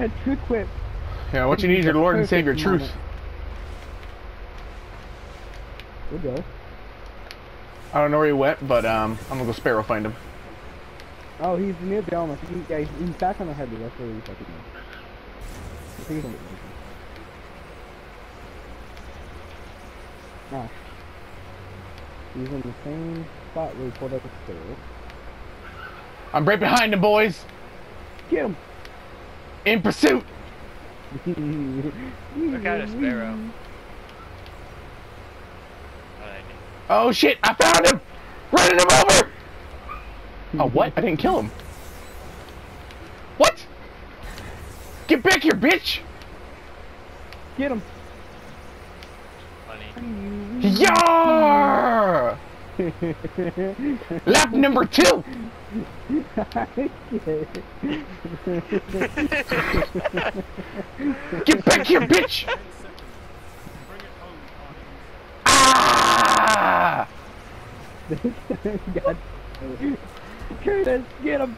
had truth whip. Yeah, what you need is your Lord and Savior, truth. moment. Good go. I don't know where he went, but um, I'm gonna go Sparrow find him. Oh, he's near the element. He, yeah, he's, he's back on the heavy. That's where he's fucking is. I think he's on Ah. He's in the same spot where he pulled up the stairs. I'm right behind him, boys. Get him! In pursuit. Look at a sparrow. Oh, I did. Shit! I found him. Running him over. Oh what? I didn't kill him. What? Get back here, bitch! Get him! Funny. Yar! Lap number two. Get back here, bitch! Ah! God. Curtis, get him!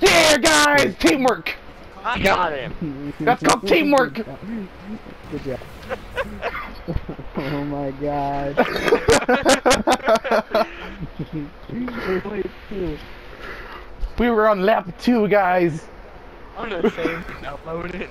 Yeah, guys! Teamwork! I got him. That's called teamwork! Good job. oh my god. We were on lap two, guys. I'm the same. Upload it.